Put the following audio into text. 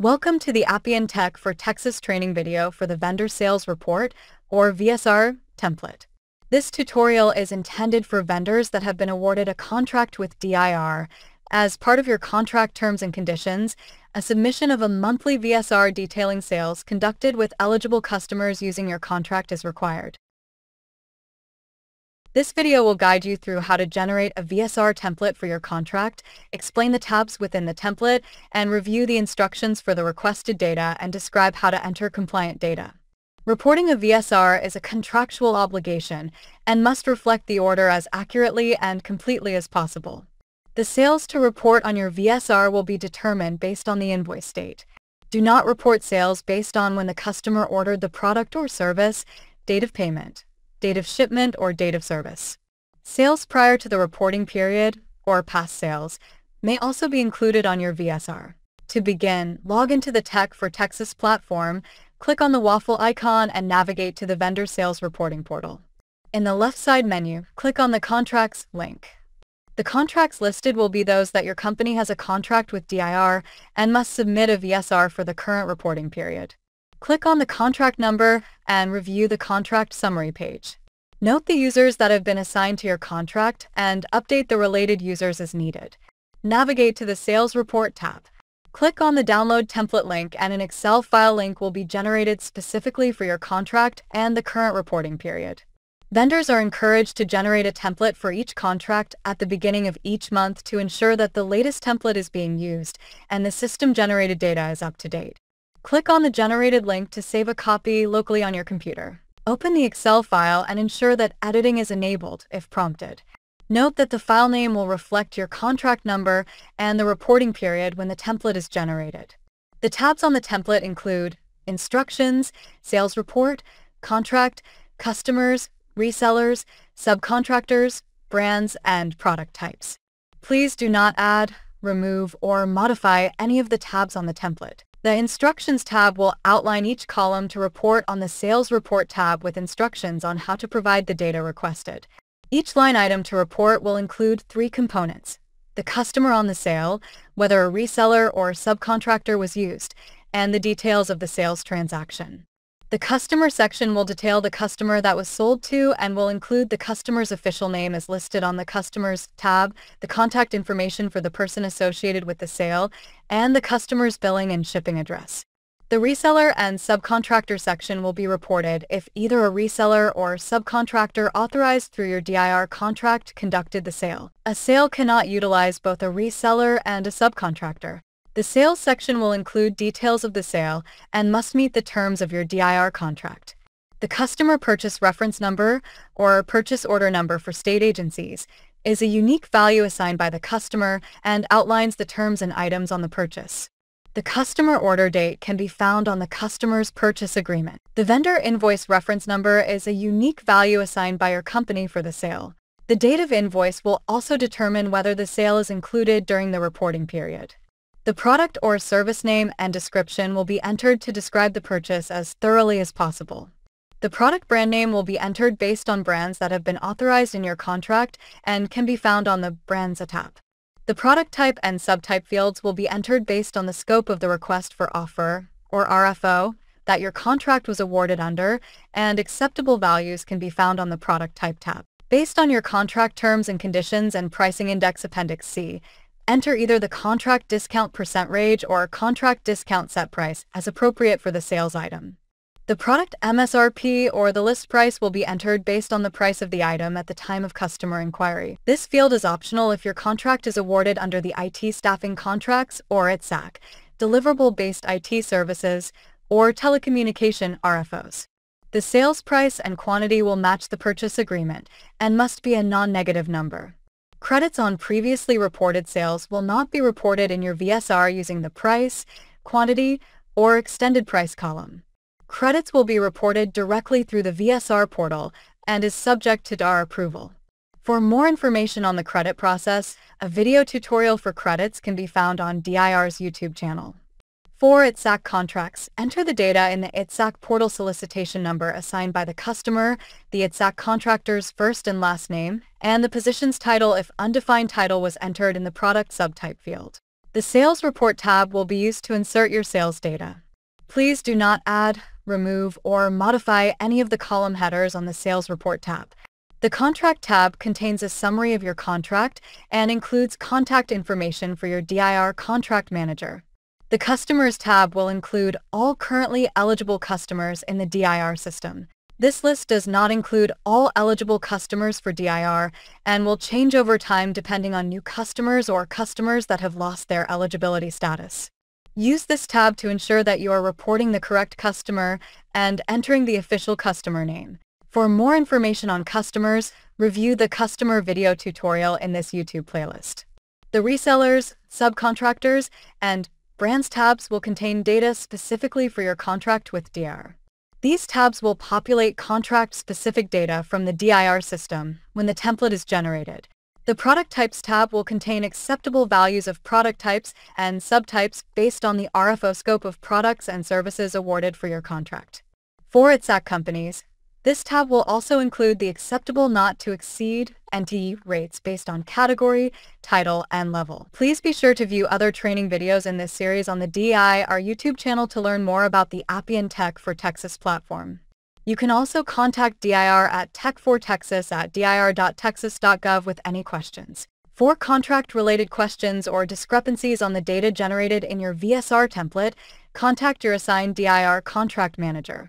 Welcome to the Appian Tech for Texas training video for the Vendor Sales Report, or VSR, template. This tutorial is intended for vendors that have been awarded a contract with DIR. As part of your contract terms and conditions, a submission of a monthly VSR detailing sales conducted with eligible customers using your contract is required. This video will guide you through how to generate a VSR template for your contract, explain the tabs within the template, and review the instructions for the requested data and describe how to enter compliant data. Reporting a VSR is a contractual obligation and must reflect the order as accurately and completely as possible. The sales to report on your VSR will be determined based on the invoice date. Do not report sales based on when the customer ordered the product or service, date of payment, date of shipment, or date of service. Sales prior to the reporting period, or past sales, may also be included on your VSR. To begin, log into the Tech for Texas platform, click on the waffle icon and navigate to the Vendor Sales Reporting portal. In the left side menu, click on the Contracts link. The contracts listed will be those that your company has a contract with DIR and must submit a VSR for the current reporting period. Click on the contract number and review the contract summary page. Note the users that have been assigned to your contract and update the related users as needed. Navigate to the Sales Report tab. Click on the Download Template link and an Excel file link will be generated specifically for your contract and the current reporting period. Vendors are encouraged to generate a template for each contract at the beginning of each month to ensure that the latest template is being used and the system-generated data is up to date. Click on the generated link to save a copy locally on your computer. Open the Excel file and ensure that editing is enabled if prompted. Note that the file name will reflect your contract number and the reporting period when the template is generated. The tabs on the template include Instructions, Sales Report, Contract, Customers, Resellers, Subcontractors, Brands, and Product Types. Please do not add, remove, or modify any of the tabs on the template. The Instructions tab will outline each column to report on the Sales Report tab with instructions on how to provide the data requested. Each line item to report will include three components. The customer on the sale, whether a reseller or subcontractor was used, and the details of the sales transaction. The customer section will detail the customer that was sold to and will include the customer's official name as listed on the Customers tab, the contact information for the person associated with the sale, and the customer's billing and shipping address. The reseller and subcontractor section will be reported if either a reseller or subcontractor authorized through your DIR contract conducted the sale. A sale cannot utilize both a reseller and a subcontractor. The sales section will include details of the sale and must meet the terms of your DIR contract. The Customer Purchase Reference Number, or Purchase Order Number for state agencies, is a unique value assigned by the customer and outlines the terms and items on the purchase. The customer order date can be found on the customer's purchase agreement. The vendor invoice reference number is a unique value assigned by your company for the sale. The date of invoice will also determine whether the sale is included during the reporting period. The product or service name and description will be entered to describe the purchase as thoroughly as possible. The product brand name will be entered based on brands that have been authorized in your contract and can be found on the Brands tab. The product type and subtype fields will be entered based on the scope of the request for offer, or RFO, that your contract was awarded under, and acceptable values can be found on the Product Type tab. Based on your contract terms and conditions and Pricing Index Appendix C, Enter either the contract discount percent range or contract discount set price as appropriate for the sales item. The product MSRP or the list price will be entered based on the price of the item at the time of customer inquiry. This field is optional if your contract is awarded under the IT Staffing Contracts or ITSAC, Deliverable-Based IT Services, or Telecommunication RFOs. The sales price and quantity will match the purchase agreement and must be a non-negative number. Credits on previously reported sales will not be reported in your VSR using the price, quantity, or extended price column. Credits will be reported directly through the VSR portal and is subject to DIR approval. For more information on the credit process, a video tutorial for credits can be found on DIR's YouTube channel. For ITSAC contracts, enter the data in the ITSAC portal solicitation number assigned by the customer, the ITSAC contractor's first and last name, and the position's title if undefined title was entered in the product subtype field. The Sales Report tab will be used to insert your sales data. Please do not add, remove, or modify any of the column headers on the Sales Report tab. The Contract tab contains a summary of your contract and includes contact information for your DIR contract manager. The Customers tab will include all currently eligible customers in the DIR system. This list does not include all eligible customers for DIR and will change over time depending on new customers or customers that have lost their eligibility status. Use this tab to ensure that you are reporting the correct customer and entering the official customer name. For more information on customers, review the customer video tutorial in this YouTube playlist. The resellers, subcontractors, and brands tabs will contain data specifically for your contract with DIR. These tabs will populate contract-specific data from the DIR system when the template is generated. The Product Types tab will contain acceptable values of product types and subtypes based on the RFO scope of products and services awarded for your contract. For ITSAC companies, this tab will also include the acceptable not to exceed NTE rates based on category, title, and level. Please be sure to view other training videos in this series on the DIR YouTube channel to learn more about the Appian Tech for Texas platform. You can also contact DIR at tech4texas at dir.texas.gov with any questions. For contract-related questions or discrepancies on the data generated in your VSR template, contact your assigned DIR contract manager.